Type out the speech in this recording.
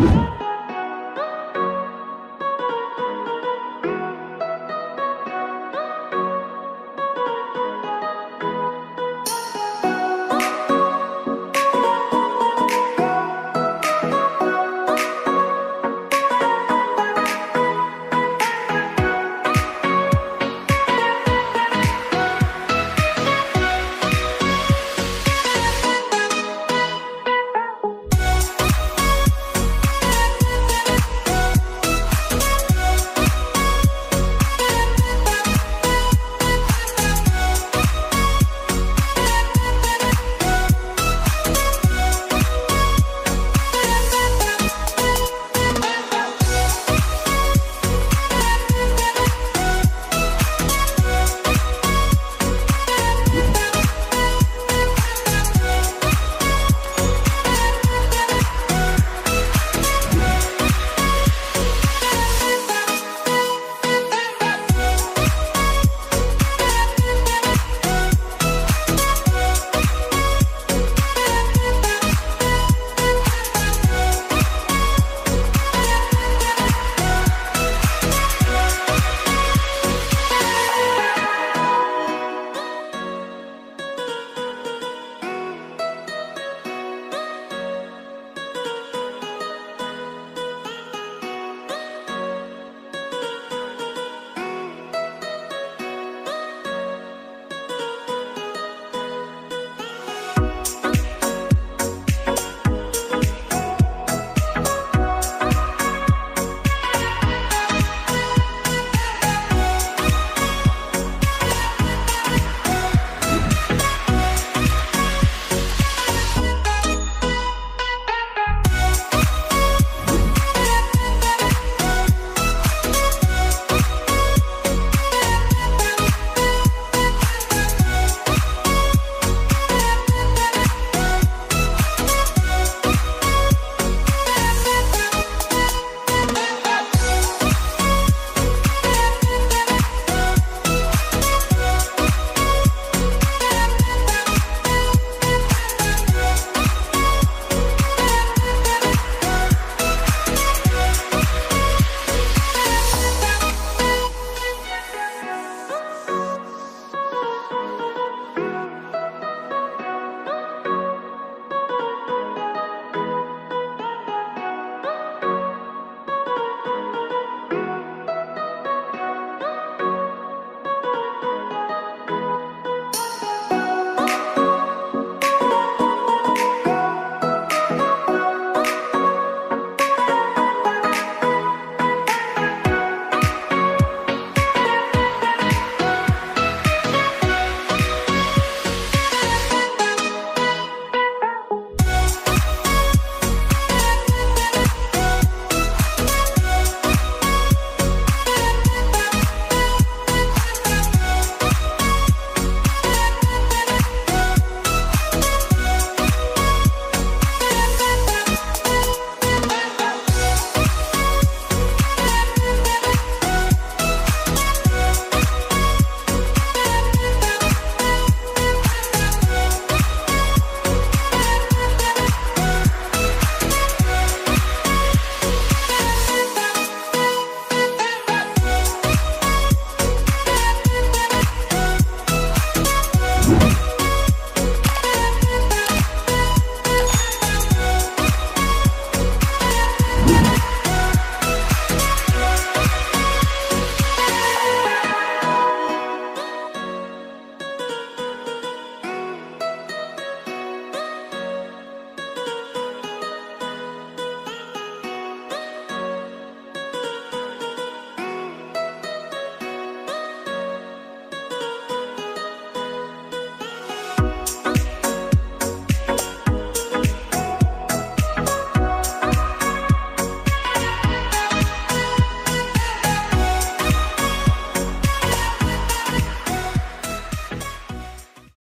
you.